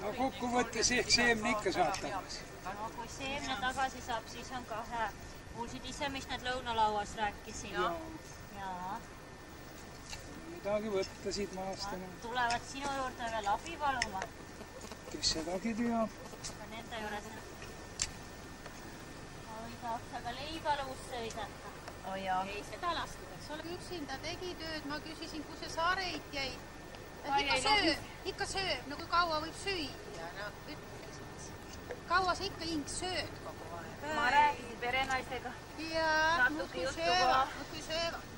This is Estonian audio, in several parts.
no kokkuvõttes ehk seemne ikka saab tagasi. no kui seemne tagasi saab, siis on ka hea. kuulsid ise, mis nad lõunalauas rääkisid? jaa. midagi võtta siit maast enam. tulevad sinu juurde veel abi paluma. kes sedagi teab. ka nende juures. oi, tahaks aga leiba luusse visata. oh ei seda lastud, eks ole. üksinda tegi tööd, ma küsisin, kus see Sareit jäi. Ikka sööb, ikka sööb, no kui kaua võib süüa, no ütle siis. kaua sa ikka hing sööd kogu aeg? ma rääkisin perenaisega. jaa, muudkui söövad, muudkui söövad.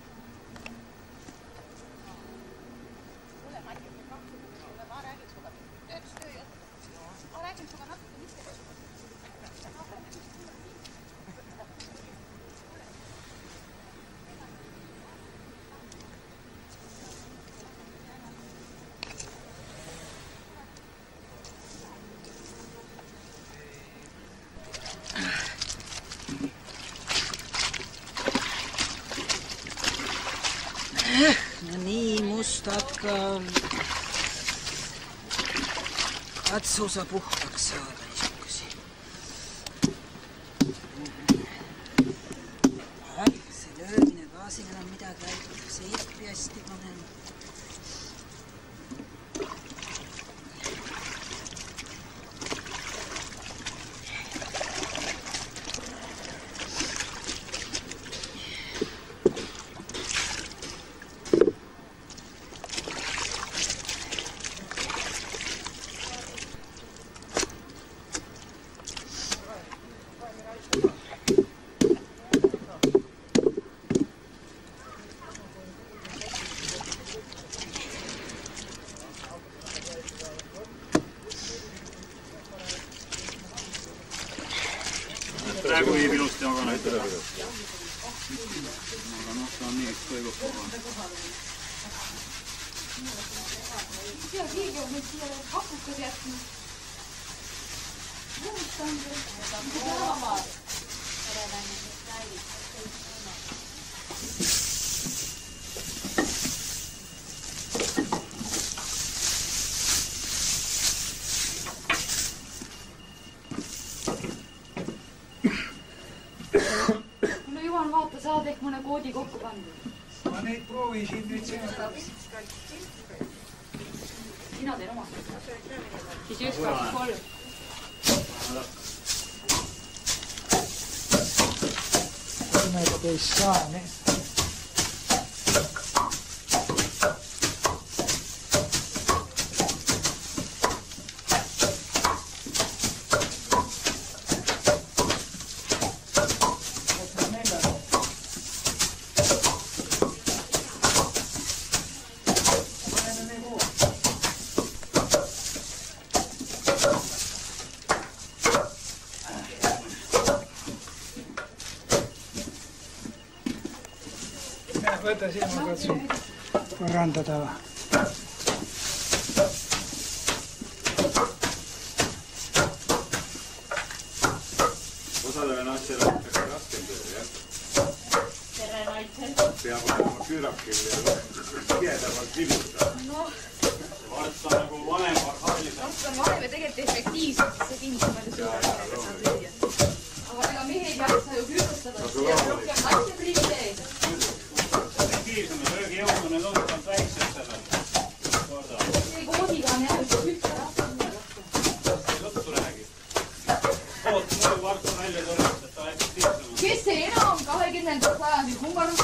Nii mustad ka. katsu sa puhtaks saada niisugusi. see löömine siin enam midagi aitab, see jõppi hästi panema. Praegu viib ilusti magana ütle. aga noh, ta on nii, et toimub kohe. Kuule Juhan, vaata, saad ehk mõne koodi kokku pandud. ma neid proovisin nüüd siin. sina teed oma. siis üks, kaks, kolm. kolmeteist saani. Võta siin, ma katsun parandada. naistele on ikka raskem töö, jah. tere, naised. peab olema küürakil ja tihedamalt vilutada. vaata nagu vanem arhailiselt. on vanem ja tegelikult efektiivselt, see kindlasti palju suurem saab lüüa. aga ega mehed ei jaksa ju küpsetada, siis rohkem naiste privileeg. Efektiivsema söögijõud on need olnud väiksed sellel. koodiga on jälle üks raskem. juttu räägib. oot, muidu Marko välja tõrjus, et ta efektiivsem on. kes see enam kahekümnendast sajandit Ungaris